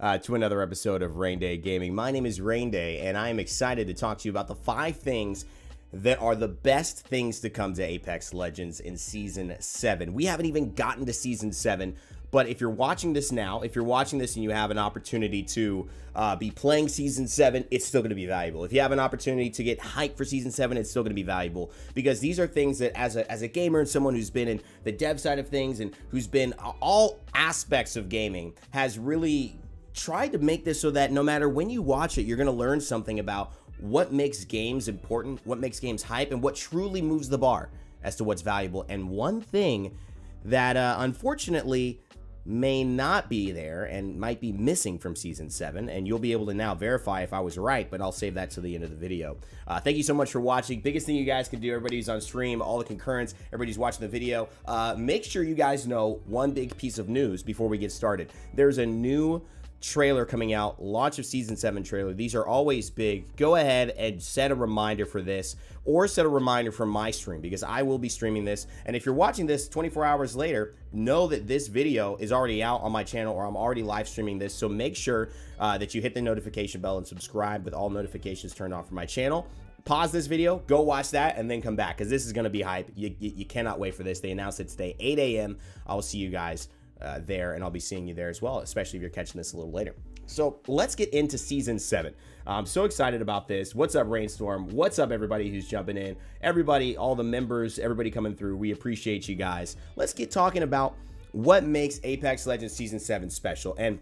uh, to another episode of Raynday Gaming. My name is Rain Day, and I am excited to talk to you about the five things that are the best things to come to Apex Legends in Season 7. We haven't even gotten to Season 7, but if you're watching this now, if you're watching this and you have an opportunity to uh, be playing Season 7, it's still going to be valuable. If you have an opportunity to get hyped for Season 7, it's still going to be valuable because these are things that, as a, as a gamer and someone who's been in the dev side of things and who's been all aspects of gaming, has really tried to make this so that no matter when you watch it, you're going to learn something about what makes games important, what makes games hype, and what truly moves the bar as to what's valuable. And one thing that uh, unfortunately may not be there and might be missing from season 7 and you'll be able to now verify if I was right but I'll save that to the end of the video. Uh, thank you so much for watching. Biggest thing you guys can do, everybody who's on stream, all the concurrents, everybody's watching the video, uh, make sure you guys know one big piece of news before we get started. There's a new trailer coming out, launch of season 7 trailer. These are always big. Go ahead and set a reminder for this or set a reminder for my stream because I will be streaming this. And if you're watching this 24 hours later, know that this video is already out on my channel or I'm already live streaming this. So make sure uh, that you hit the notification bell and subscribe with all notifications turned on for my channel pause this video, go watch that, and then come back because this is going to be hype. You, you, you, cannot wait for this. They announced it today, 8 a.m. I will see you guys uh, there, and I'll be seeing you there as well, especially if you're catching this a little later. So let's get into season seven. I'm so excited about this. What's up, Rainstorm? What's up, everybody who's jumping in? Everybody, all the members, everybody coming through. We appreciate you guys. Let's get talking about what makes Apex Legends Season 7 special. And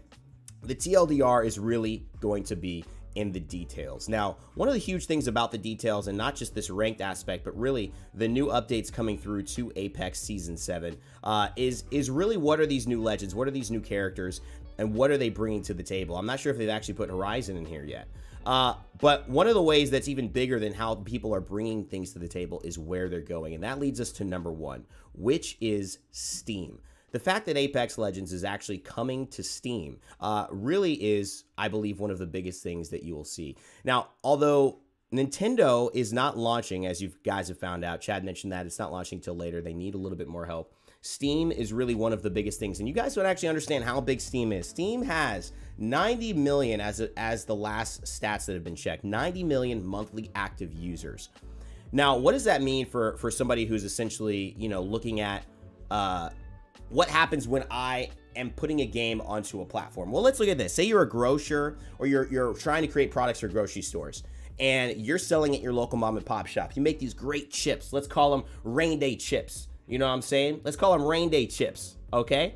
the TLDR is really going to be in the details. Now, one of the huge things about the details, and not just this ranked aspect, but really the new updates coming through to Apex Season 7, uh, is, is really what are these new legends? What are these new characters? And what are they bringing to the table? I'm not sure if they've actually put Horizon in here yet. Uh, but one of the ways that's even bigger than how people are bringing things to the table is where they're going. And that leads us to number one, which is Steam the fact that Apex Legends is actually coming to Steam uh, really is, I believe, one of the biggest things that you will see. Now, although Nintendo is not launching, as you guys have found out, Chad mentioned that it's not launching till later. They need a little bit more help. Steam is really one of the biggest things, and you guys don't actually understand how big Steam is. Steam has 90 million as a, as the last stats that have been checked. 90 million monthly active users. Now, what does that mean for for somebody who's essentially you know looking at uh, what happens when I am putting a game onto a platform. Well, let's look at this. Say you're a grocer or you're, you're trying to create products for grocery stores and you're selling at your local mom and pop shop. You make these great chips. Let's call them rain day chips. You know what I'm saying? Let's call them rain day chips, okay?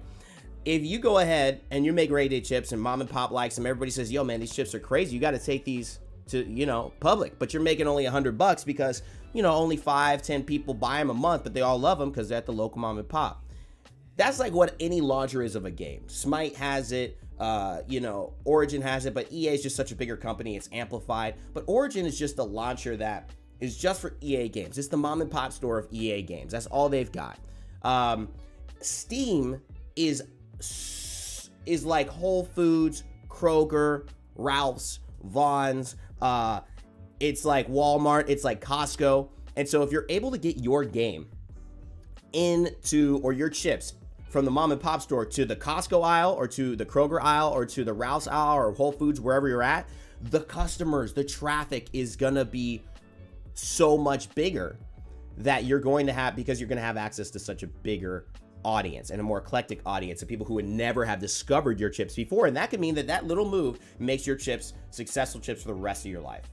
If you go ahead and you make rain day chips and mom and pop likes them, everybody says, yo, man, these chips are crazy. You got to take these to, you know, public, but you're making only a hundred bucks because, you know, only five, ten people buy them a month, but they all love them because they're at the local mom and pop that's like what any launcher is of a game. Smite has it, uh, you know, Origin has it, but EA is just such a bigger company, it's amplified. But Origin is just a launcher that is just for EA games. It's the mom and pop store of EA games. That's all they've got. Um, Steam is is like Whole Foods, Kroger, Ralph's, Vons. Uh, it's like Walmart. It's like Costco. And so if you're able to get your game into or your chips from the mom and pop store to the Costco aisle or to the Kroger aisle or to the Ralph's aisle or Whole Foods, wherever you're at, the customers, the traffic is going to be so much bigger that you're going to have because you're going to have access to such a bigger audience and a more eclectic audience of people who would never have discovered your chips before. And that could mean that that little move makes your chips successful chips for the rest of your life.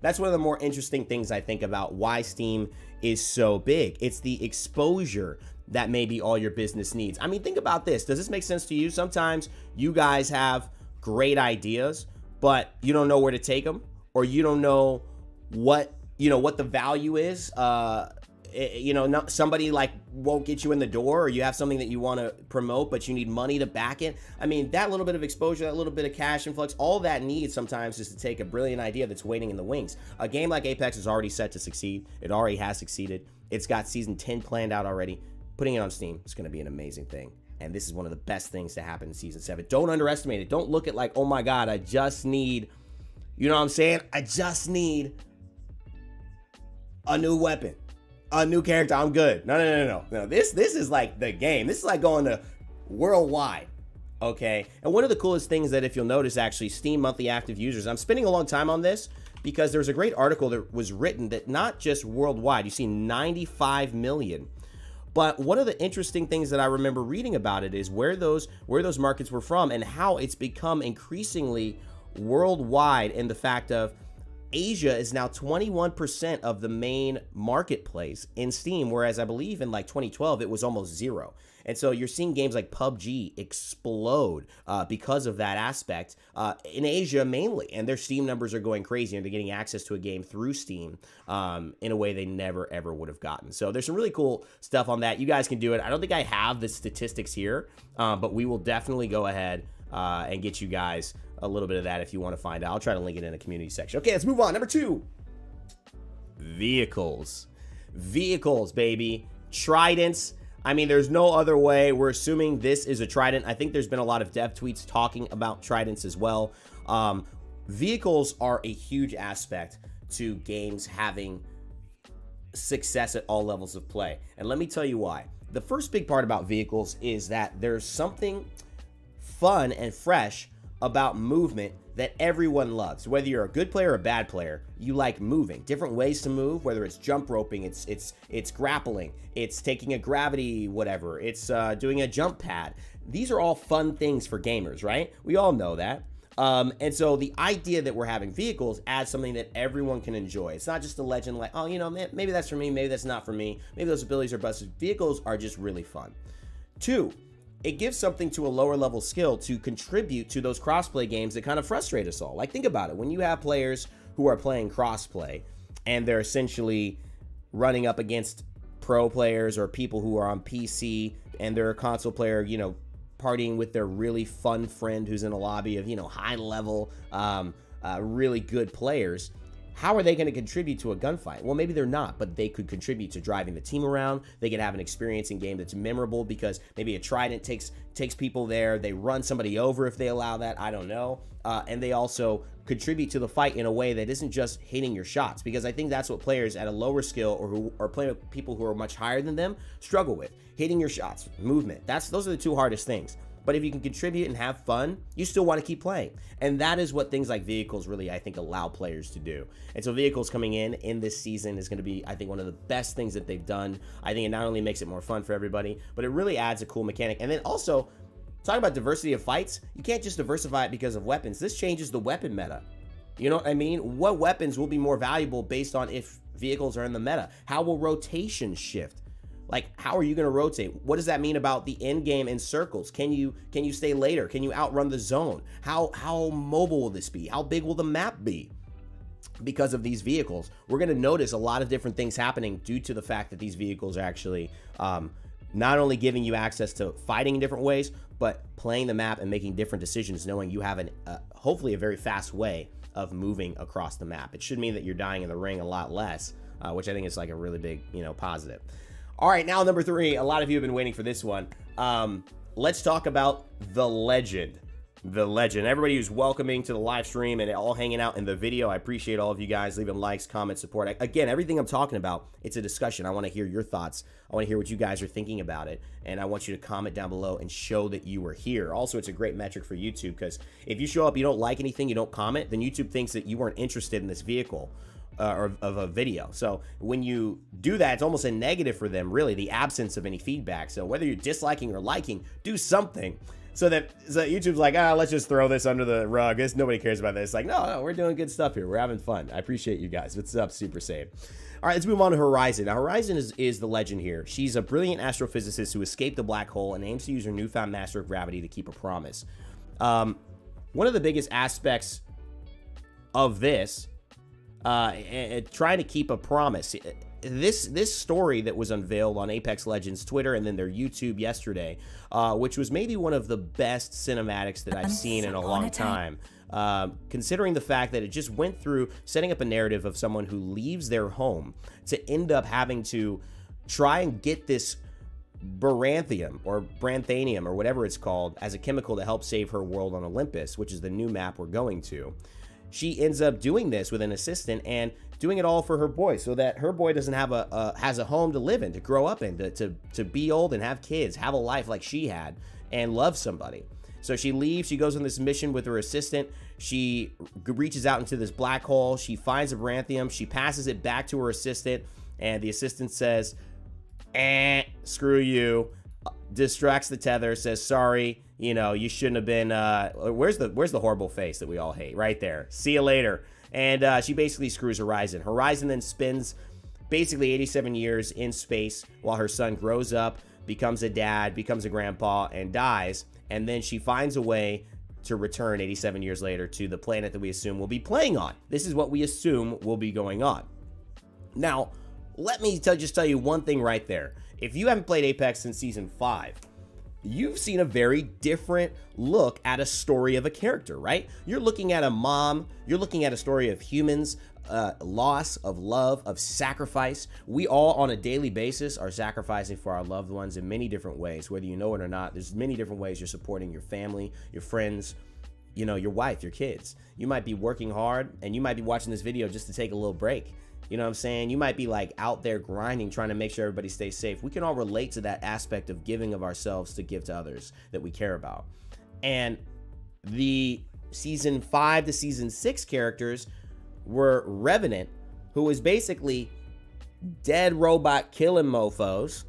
That's one of the more interesting things I think about why Steam is so big. It's the exposure that may be all your business needs. I mean, think about this. Does this make sense to you? Sometimes you guys have great ideas, but you don't know where to take them or you don't know what, you know, what the value is. Uh, eh, you know, not, somebody like won't get you in the door or you have something that you want to promote, but you need money to back it. I mean, that little bit of exposure, that little bit of cash influx, all that needs sometimes is to take a brilliant idea that's waiting in the wings. A game like Apex is already set to succeed. It already has succeeded. It's got season 10 planned out already putting it on Steam is going to be an amazing thing. And this is one of the best things to happen in season seven. Don't underestimate it. Don't look at like, oh my God, I just need, you know what I'm saying? I just need a new weapon, a new character. I'm good. No, no, no, no, no. This, this is like the game. This is like going to worldwide. Okay. And one of the coolest things that if you'll notice actually Steam monthly active users, I'm spending a long time on this because there's a great article that was written that not just worldwide, you see 95 million. But one of the interesting things that I remember reading about it is where those where those markets were from and how it's become increasingly worldwide in the fact of Asia is now 21% of the main marketplace in Steam, whereas I believe in like 2012 it was almost zero. And so you're seeing games like PUBG explode uh, because of that aspect uh, in Asia mainly. And their Steam numbers are going crazy and they're getting access to a game through Steam um, in a way they never, ever would have gotten. So there's some really cool stuff on that. You guys can do it. I don't think I have the statistics here, uh, but we will definitely go ahead uh, and get you guys a little bit of that if you want to find out. I'll try to link it in the community section. Okay, let's move on. Number two vehicles. Vehicles, baby. Tridents. I mean, there's no other way. We're assuming this is a Trident. I think there's been a lot of dev tweets talking about Tridents as well. Um, vehicles are a huge aspect to games having success at all levels of play. And let me tell you why. The first big part about vehicles is that there's something fun and fresh about movement that everyone loves. Whether you're a good player or a bad player, you like moving. Different ways to move, whether it's jump roping, it's it's it's grappling, it's taking a gravity whatever, it's uh, doing a jump pad. These are all fun things for gamers, right? We all know that. Um, and so the idea that we're having vehicles adds something that everyone can enjoy. It's not just a legend like, oh, you know, maybe that's for me, maybe that's not for me. Maybe those abilities are busted. Vehicles are just really fun. Two, it gives something to a lower level skill to contribute to those crossplay games that kind of frustrate us all. Like, think about it. When you have players who are playing crossplay and they're essentially running up against pro players or people who are on PC and they're a console player, you know, partying with their really fun friend who's in a lobby of, you know, high level, um, uh, really good players how are they going to contribute to a gunfight? Well, maybe they're not, but they could contribute to driving the team around. They could have an experience in game that's memorable because maybe a trident takes takes people there. They run somebody over if they allow that. I don't know. Uh, and they also contribute to the fight in a way that isn't just hitting your shots because I think that's what players at a lower skill or who are playing with people who are much higher than them struggle with. Hitting your shots, movement. That's those are the two hardest things. But if you can contribute and have fun, you still want to keep playing. And that is what things like vehicles really, I think, allow players to do. And so vehicles coming in in this season is going to be, I think, one of the best things that they've done. I think it not only makes it more fun for everybody, but it really adds a cool mechanic. And then also, talk about diversity of fights. You can't just diversify it because of weapons. This changes the weapon meta. You know what I mean? What weapons will be more valuable based on if vehicles are in the meta? How will rotation shift? Like, how are you going to rotate? What does that mean about the end game in circles? Can you can you stay later? Can you outrun the zone? How how mobile will this be? How big will the map be? Because of these vehicles, we're going to notice a lot of different things happening due to the fact that these vehicles are actually um, not only giving you access to fighting in different ways, but playing the map and making different decisions, knowing you have an uh, hopefully a very fast way of moving across the map. It should mean that you're dying in the ring a lot less, uh, which I think is like a really big you know positive. All right, now number three. A lot of you have been waiting for this one. Um, let's talk about the legend. The legend. Everybody who's welcoming to the live stream and all hanging out in the video. I appreciate all of you guys leaving likes, comments, support. I, again, everything I'm talking about, it's a discussion. I want to hear your thoughts. I want to hear what you guys are thinking about it. And I want you to comment down below and show that you were here. Also, it's a great metric for YouTube because if you show up, you don't like anything, you don't comment, then YouTube thinks that you weren't interested in this vehicle uh, or of a video. So when you do that, it's almost a negative for them, really, the absence of any feedback. So whether you're disliking or liking, do something. So that so YouTube's like, ah, let's just throw this under the rug. This nobody cares about this. Like, no, no, we're doing good stuff here. We're having fun. I appreciate you guys. What's up, Super Save? All right, let's move on to Horizon. Now, Horizon is, is the legend here. She's a brilliant astrophysicist who escaped the black hole and aims to use her newfound master of gravity to keep a promise. Um, one of the biggest aspects of this uh, trying to keep a promise. This this story that was unveiled on Apex Legends Twitter and then their YouTube yesterday, uh, which was maybe one of the best cinematics that I've seen in a long time. Uh, considering the fact that it just went through setting up a narrative of someone who leaves their home to end up having to try and get this Baranthium or Branthanium or whatever it's called as a chemical to help save her world on Olympus, which is the new map we're going to she ends up doing this with an assistant and doing it all for her boy so that her boy doesn't have a, a has a home to live in to grow up in to, to to be old and have kids have a life like she had and love somebody So she leaves. She goes on this mission with her assistant. She reaches out into this black hole. She finds a Branthium. She passes it back to her assistant, and the assistant says, "Eh, screw you." Distracts the tether. Says, "Sorry, you know you shouldn't have been." Uh, where's the Where's the horrible face that we all hate? Right there. See you later. And uh, she basically screws Horizon. Horizon then spends basically 87 years in space while her son grows up, becomes a dad, becomes a grandpa, and dies. And then she finds a way to return 87 years later to the planet that we assume we'll be playing on. This is what we assume will be going on. Now, let me tell, just tell you one thing right there. If you haven't played Apex since season 5, you've seen a very different look at a story of a character, right? You're looking at a mom, you're looking at a story of humans, uh, loss, of love, of sacrifice. We all, on a daily basis, are sacrificing for our loved ones in many different ways, whether you know it or not. There's many different ways you're supporting your family, your friends, you know, your wife, your kids. You might be working hard and you might be watching this video just to take a little break. You know what I'm saying? You might be like out there grinding, trying to make sure everybody stays safe. We can all relate to that aspect of giving of ourselves to give to others that we care about. And the season five to season six characters were Revenant, who was basically dead robot killing mofos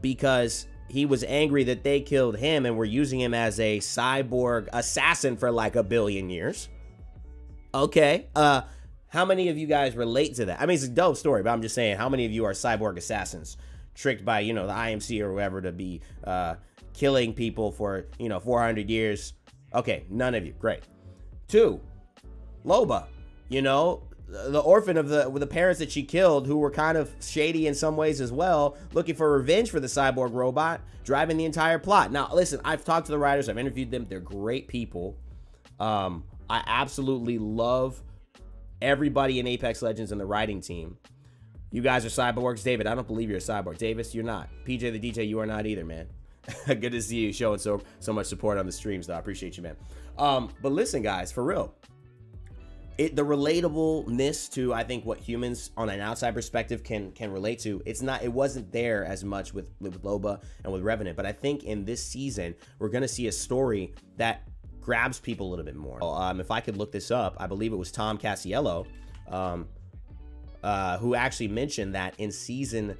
because he was angry that they killed him and were using him as a cyborg assassin for like a billion years. Okay. Uh how many of you guys relate to that? I mean, it's a dope story, but I'm just saying, how many of you are cyborg assassins tricked by, you know, the IMC or whoever to be uh, killing people for, you know, 400 years? Okay, none of you. Great. Two, Loba, you know, the orphan of the the parents that she killed, who were kind of shady in some ways as well, looking for revenge for the cyborg robot, driving the entire plot. Now, listen, I've talked to the writers, I've interviewed them. They're great people. Um, I absolutely love everybody in Apex Legends and the writing team. You guys are cyborgs. David, I don't believe you're a cyborg. Davis, you're not. PJ the DJ, you are not either, man. Good to see you showing so so much support on the streams, though. I appreciate you, man. Um, but listen, guys, for real. It, the relatableness to I think what humans on an outside perspective can can relate to it's not it wasn't there as much with with Loba and with Revenant but I think in this season we're gonna see a story that grabs people a little bit more. Um, if I could look this up, I believe it was Tom Casiello, um, uh, who actually mentioned that in season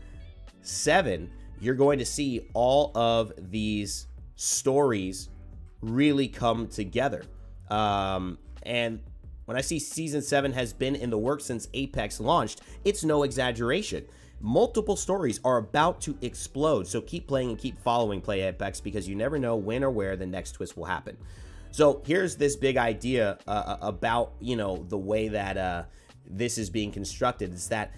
seven, you're going to see all of these stories really come together. Um, and when I see season seven has been in the works since Apex launched, it's no exaggeration. Multiple stories are about to explode, so keep playing and keep following Play Apex because you never know when or where the next twist will happen. So here's this big idea uh, uh, about you know the way that uh, this is being constructed. It's that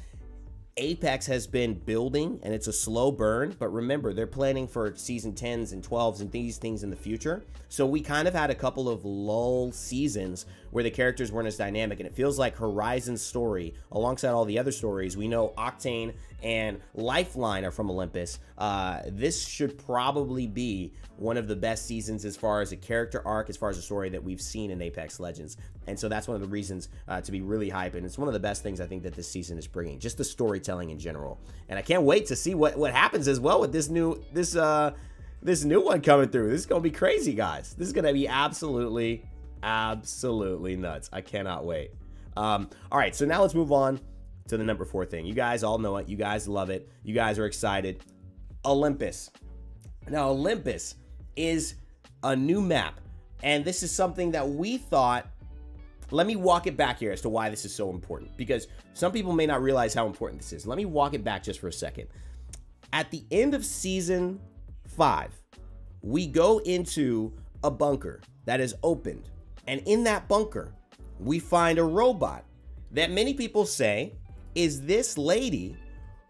Apex has been building and it's a slow burn, but remember, they're planning for season 10s and 12s and these things in the future. So we kind of had a couple of lull seasons where the characters weren't as dynamic, and it feels like Horizon's story, alongside all the other stories, we know Octane and Lifeline are from Olympus. Uh, this should probably be one of the best seasons as far as a character arc, as far as a story that we've seen in Apex Legends. And so that's one of the reasons uh, to be really hyped. And it's one of the best things I think that this season is bringing, just the storytelling in general. And I can't wait to see what, what happens as well with this new, this, uh, this new one coming through. This is going to be crazy, guys. This is going to be absolutely, absolutely nuts. I cannot wait. Um, all right, so now let's move on to the number four thing. You guys all know it. You guys love it. You guys are excited. Olympus. Now, Olympus is a new map. And this is something that we thought. Let me walk it back here as to why this is so important. Because some people may not realize how important this is. Let me walk it back just for a second. At the end of season five, we go into a bunker that is opened. And in that bunker, we find a robot that many people say is this lady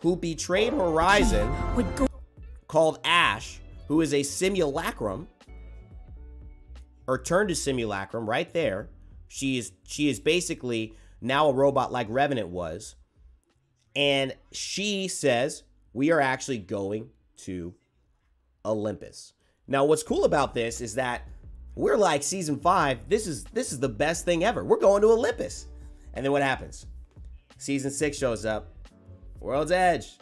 who betrayed Horizon called Ash, who is a simulacrum, or turned to simulacrum right there. She is she is basically now a robot like Revenant was. And she says, we are actually going to Olympus. Now, what's cool about this is that we're like season five. This is this is the best thing ever. We're going to Olympus. And then what happens? Season six shows up. World's Edge.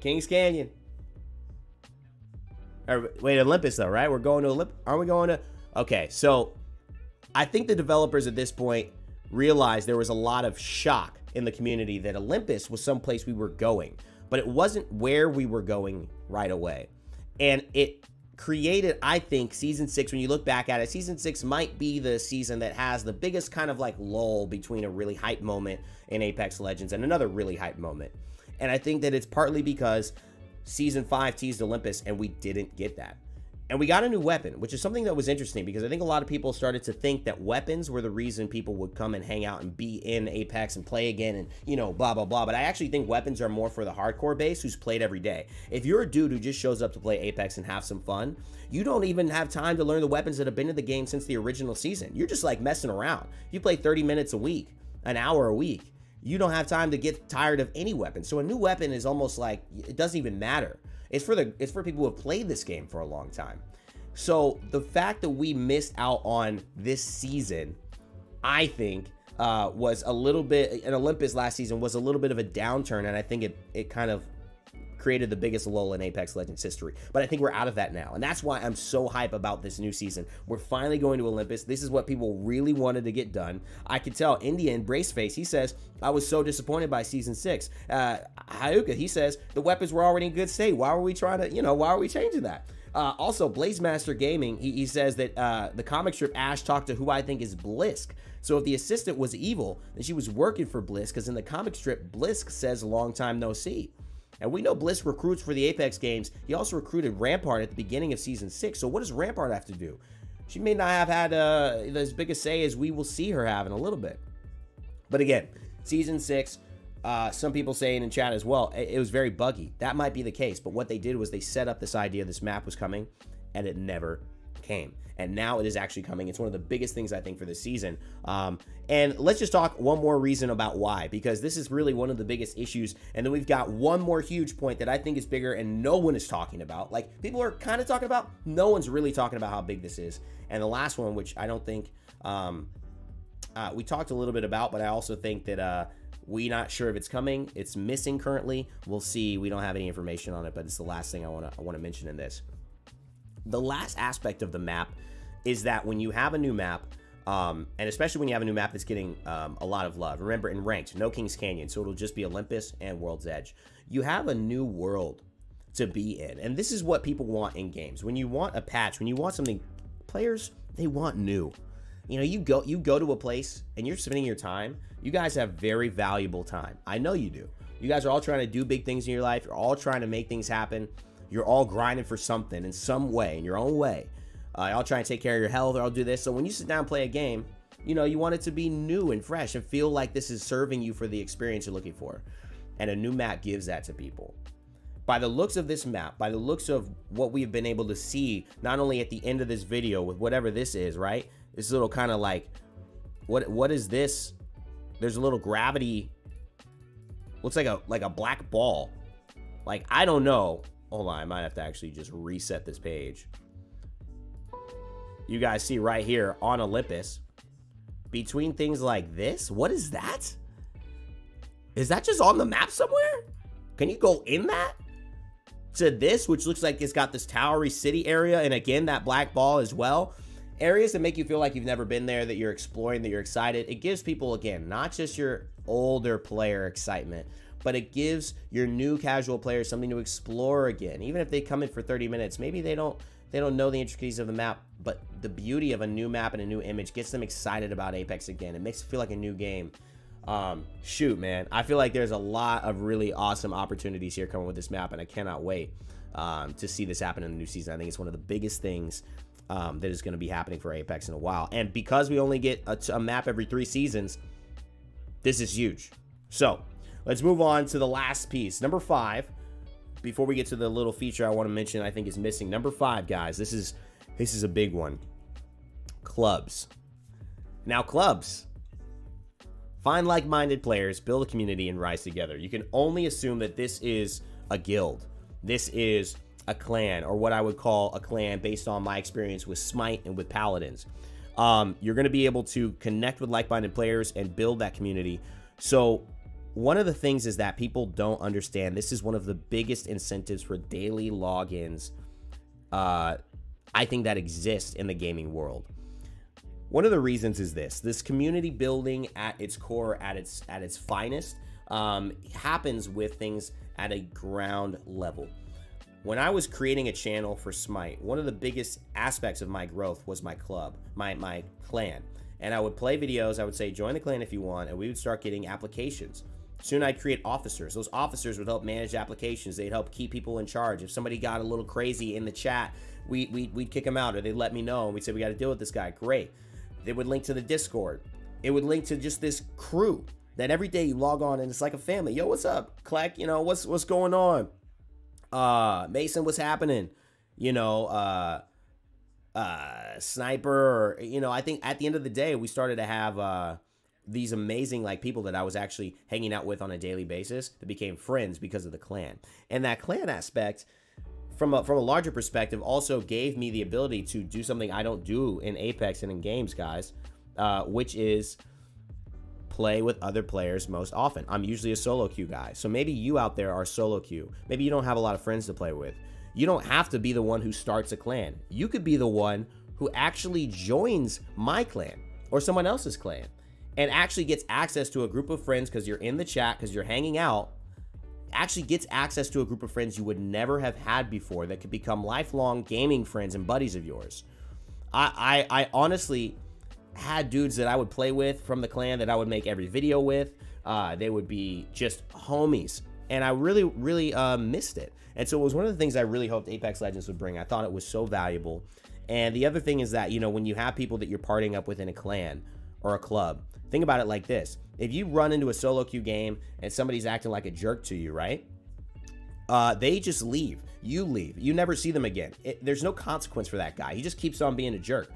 Kings Canyon. Or, wait, Olympus though, right? We're going to Olympus. Aren't we going to? Okay, so I think the developers at this point realized there was a lot of shock in the community that Olympus was someplace we were going, but it wasn't where we were going right away. And it created, I think, season six, when you look back at it, season six might be the season that has the biggest kind of like lull between a really hype moment in Apex Legends and another really hype moment. And I think that it's partly because season five teased Olympus and we didn't get that. And we got a new weapon, which is something that was interesting because I think a lot of people started to think that weapons were the reason people would come and hang out and be in Apex and play again and, you know, blah, blah, blah. But I actually think weapons are more for the hardcore base who's played every day. If you're a dude who just shows up to play Apex and have some fun, you don't even have time to learn the weapons that have been in the game since the original season. You're just like messing around. You play 30 minutes a week, an hour a week. You don't have time to get tired of any weapon. So a new weapon is almost like it doesn't even matter. It's for the it's for people who have played this game for a long time. So the fact that we missed out on this season, I think, uh, was a little bit an Olympus last season was a little bit of a downturn, and I think it it kind of created the biggest lull in Apex Legends history. But I think we're out of that now. And that's why I'm so hype about this new season. We're finally going to Olympus. This is what people really wanted to get done. I can tell India in Braceface, he says, I was so disappointed by season six. Uh, Hayuka, he says, the weapons were already in good state. Why were we trying to, you know, why are we changing that? Uh, also, Blazemaster Gaming, he, he says that uh, the comic strip Ash talked to who I think is Blisk. So if the assistant was evil, then she was working for Blisk, because in the comic strip, Blisk says long time no see. And we know Blisk recruits for the Apex games. He also recruited Rampart at the beginning of Season 6. So what does Rampart have to do? She may not have had uh, as big a say as we will see her have in a little bit. But again, Season 6, uh, some people saying in chat as well, it, it was very buggy. That might be the case. But what they did was they set up this idea this map was coming, and it never came and now it is actually coming. It's one of the biggest things I think for this season. Um, and let's just talk one more reason about why, because this is really one of the biggest issues. And then we've got one more huge point that I think is bigger and no one is talking about. Like people are kind of talking about, no one's really talking about how big this is. And the last one, which I don't think um, uh, we talked a little bit about, but I also think that uh, we not sure if it's coming. It's missing currently. We'll see. We don't have any information on it, but it's the last thing I want to I want to mention in this. The last aspect of the map is that when you have a new map, um, and especially when you have a new map that's getting um, a lot of love. Remember, in ranked, no Kings Canyon, so it'll just be Olympus and World's Edge. You have a new world to be in, and this is what people want in games. When you want a patch, when you want something, players they want new. You know, you go you go to a place and you're spending your time. You guys have very valuable time. I know you do. You guys are all trying to do big things in your life. You're all trying to make things happen. You're all grinding for something in some way, in your own way. Uh, I'll try and take care of your health or I'll do this. So when you sit down and play a game, you know, you want it to be new and fresh and feel like this is serving you for the experience you're looking for. And a new map gives that to people. By the looks of this map, by the looks of what we've been able to see, not only at the end of this video with whatever this is, right? This little kind of like, what what is this? There's a little gravity. Looks like a like a black ball. Like, I don't know. Hold on, I might have to actually just reset this page you guys see right here on Olympus, between things like this, what is that? Is that just on the map somewhere? Can you go in that? To this, which looks like it's got this towery city area, and again, that black ball as well. Areas that make you feel like you've never been there, that you're exploring, that you're excited. It gives people, again, not just your older player excitement, but it gives your new casual players something to explore again. Even if they come in for 30 minutes, maybe they don't they don't know the intricacies of the map, but the beauty of a new map and a new image gets them excited about Apex again. It makes it feel like a new game. Um, shoot, man. I feel like there's a lot of really awesome opportunities here coming with this map, and I cannot wait um, to see this happen in the new season. I think it's one of the biggest things um, that is going to be happening for Apex in a while. And because we only get a, a map every three seasons, this is huge. So let's move on to the last piece. Number five before we get to the little feature I want to mention I think is missing. Number five, guys, this is this is a big one. Clubs. Now, clubs. Find like-minded players, build a community, and rise together. You can only assume that this is a guild. This is a clan, or what I would call a clan based on my experience with Smite and with Paladins. Um, you're going to be able to connect with like-minded players and build that community. So one of the things is that people don't understand this is one of the biggest incentives for daily logins uh, I think that exists in the gaming world. One of the reasons is this: this community building at its core, at its at its finest, um, happens with things at a ground level. When I was creating a channel for Smite, one of the biggest aspects of my growth was my club, my my clan. And I would play videos, I would say, join the clan if you want, and we would start getting applications. Soon I'd create officers. Those officers would help manage applications. They'd help keep people in charge. If somebody got a little crazy in the chat, we, we, we'd kick them out or they'd let me know and we'd say, we got to deal with this guy. Great. They would link to the Discord. It would link to just this crew that every day you log on and it's like a family. Yo, what's up? Clack, you know, what's what's going on? Uh Mason, what's happening? You know, uh uh sniper or you know, I think at the end of the day we started to have uh these amazing like people that I was actually hanging out with on a daily basis that became friends because of the clan. And that clan aspect from a from a larger perspective also gave me the ability to do something I don't do in Apex and in games, guys, uh, which is play with other players most often. I'm usually a solo queue guy. So maybe you out there are solo queue. Maybe you don't have a lot of friends to play with. You don't have to be the one who starts a clan. You could be the one who actually joins my clan or someone else's clan and actually gets access to a group of friends because you're in the chat, because you're hanging out, actually gets access to a group of friends you would never have had before that could become lifelong gaming friends and buddies of yours. I, I, I honestly had dudes that I would play with from the clan that I would make every video with. Uh, they would be just homies. And I really, really uh, missed it. And so it was one of the things I really hoped Apex Legends would bring. I thought it was so valuable. And the other thing is that, you know, when you have people that you're partying up with in a clan or a club, think about it like this. If you run into a solo queue game and somebody's acting like a jerk to you, right? Uh, they just leave. You leave. You never see them again. It, there's no consequence for that guy. He just keeps on being a jerk.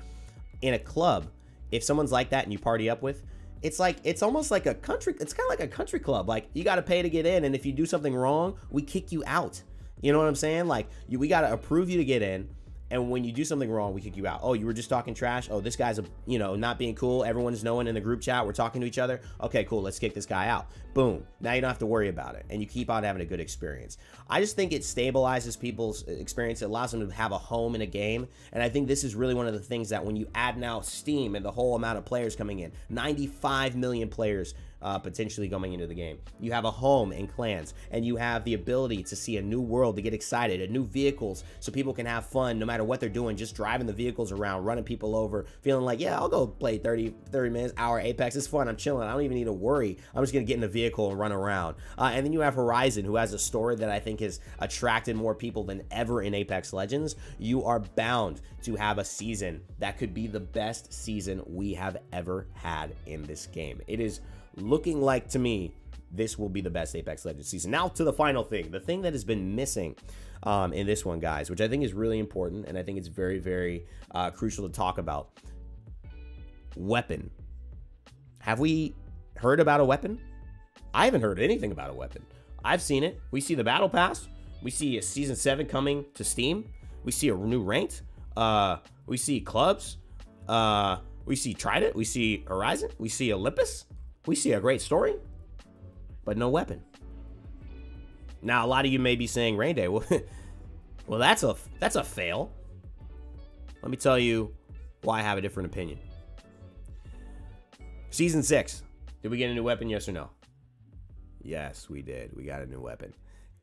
In a club, if someone's like that and you party up with, it's like it's almost like a country. It's kind of like a country club. Like you got to pay to get in, and if you do something wrong, we kick you out. You know what I'm saying? Like you, we got to approve you to get in. And when you do something wrong, we kick you out. Oh, you were just talking trash. Oh, this guy's a you know not being cool. Everyone's knowing in the group chat. We're talking to each other. Okay, cool. Let's kick this guy out. Boom. Now you don't have to worry about it, and you keep on having a good experience. I just think it stabilizes people's experience. It allows them to have a home in a game, and I think this is really one of the things that when you add now Steam and the whole amount of players coming in, 95 million players uh, potentially coming into the game. You have a home in clans, and you have the ability to see a new world, to get excited, and new vehicles, so people can have fun no matter what they're doing, just driving the vehicles around, running people over, feeling like, yeah, I'll go play 30, 30 minutes, hour Apex. It's fun. I'm chilling. I don't even need to worry. I'm just gonna get in the vehicle and run around. Uh, and then you have Horizon, who has a story that I think has attracted more people than ever in Apex Legends. You are bound to have a season that could be the best season we have ever had in this game. It is looking like to me this will be the best Apex Legends season. Now to the final thing, the thing that has been missing um, in this one, guys, which I think is really important, and I think it's very, very uh, crucial to talk about. Weapon. Have we heard about a weapon? I haven't heard anything about a weapon. I've seen it. We see the battle pass. We see a season seven coming to Steam. We see a new ranked. Uh, we see clubs. Uh, we see Trident. We see Horizon. We see Olympus. We see a great story, but no weapon. Now, a lot of you may be saying, Raynday, well, well, that's a that's a fail. Let me tell you why I have a different opinion. Season six, did we get a new weapon? Yes or no? Yes, we did. We got a new weapon.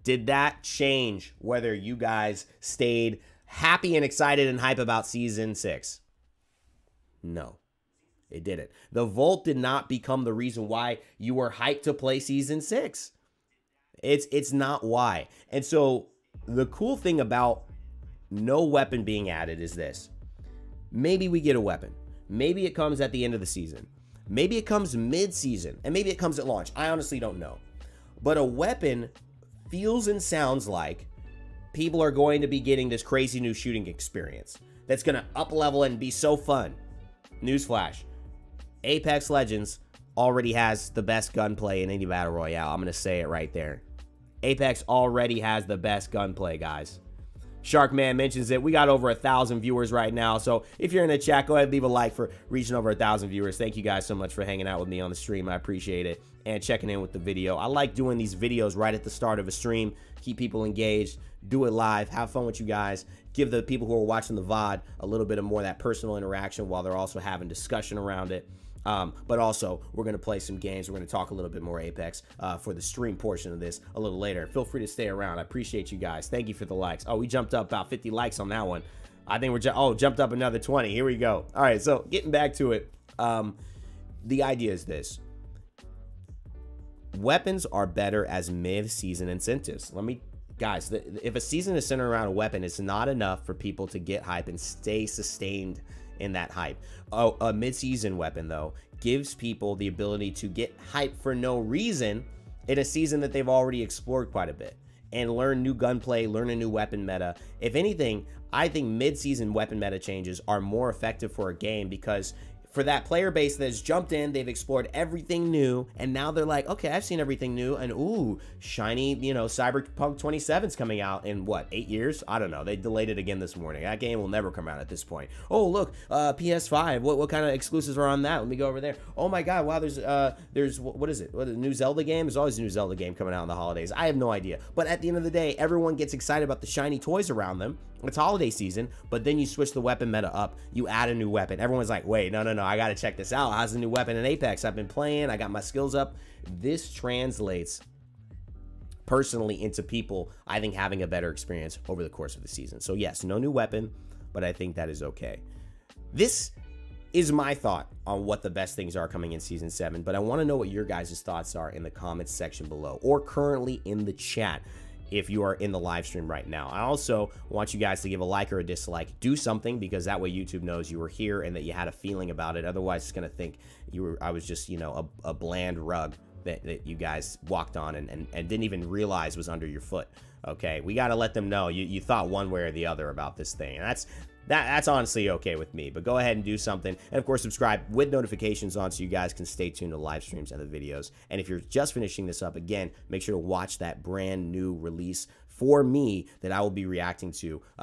Did that change whether you guys stayed happy and excited and hype about season six? No. It didn't. The Volt did not become the reason why you were hyped to play season six. It's it's not why. And so the cool thing about no weapon being added is this. Maybe we get a weapon. Maybe it comes at the end of the season. Maybe it comes mid-season. And maybe it comes at launch. I honestly don't know. But a weapon feels and sounds like people are going to be getting this crazy new shooting experience that's going to up level and be so fun. Newsflash Apex Legends already has the best gunplay in any battle royale. I'm going to say it right there. Apex already has the best gunplay, guys. Sharkman mentions it. We got over a thousand viewers right now. So if you're in the chat, go ahead leave a like for reaching over a thousand viewers. Thank you guys so much for hanging out with me on the stream. I appreciate it and checking in with the video. I like doing these videos right at the start of a stream. Keep people engaged. Do it live. Have fun with you guys. Give the people who are watching the VOD a little bit of more that personal interaction while they're also having discussion around it. Um, but also, we're going to play some games. We're going to talk a little bit more Apex uh, for the stream portion of this a little later. Feel free to stay around. I appreciate you guys. Thank you for the likes. Oh, we jumped up about 50 likes on that one. I think we're ju- oh jumped up another 20. Here we go. All right, so getting back to it. Um, the idea is this: weapons are better as mid-season incentives. Let me guys, if a season is centered around a weapon, it's not enough for people to get hype and stay sustained in that hype. Oh, a mid-season weapon though gives people the ability to get hype for no reason in a season that they've already explored quite a bit and learn new gunplay, learn a new weapon meta. If anything, I think mid-season weapon meta changes are more effective for a game because for that player base that's jumped in, they've explored everything new, and now they're like, okay, I've seen everything new, and ooh, shiny, you know, Cyberpunk 27's coming out in what, eight years? I don't know. They delayed it again this morning. That game will never come out at this point. Oh, look, uh, PS5. What what kind of exclusives are on that? Let me go over there. Oh my God, wow, there's uh, there's what is it? What it? New Zelda game? There's always a new Zelda game coming out in the holidays. I have no idea. But at the end of the day, everyone gets excited about the shiny toys around them. It's holiday season, but then you switch the weapon meta up. You add a new weapon. Everyone's like, wait, no, no, no. I got to check this out. How's the new weapon in Apex? I've been playing, I got my skills up. This translates personally into people, I think, having a better experience over the course of the season. So, yes, no new weapon, but I think that is okay. This is my thought on what the best things are coming in season seven, but I want to know what your guys' thoughts are in the comments section below or currently in the chat if you are in the live stream right now. I also want you guys to give a like or a dislike. Do something because that way YouTube knows you were here and that you had a feeling about it. Otherwise, it's going to think you were I was just, you know, a, a bland rug that, that you guys walked on and, and, and didn't even realize was under your foot. Okay, we got to let them know you, you thought one way or the other about this thing. And that's that, that's honestly okay with me. But go ahead and do something. And of course, subscribe with notifications on so you guys can stay tuned to live streams and the videos. And if you're just finishing this up, again, make sure to watch that brand new release for me that I will be reacting to. Uh,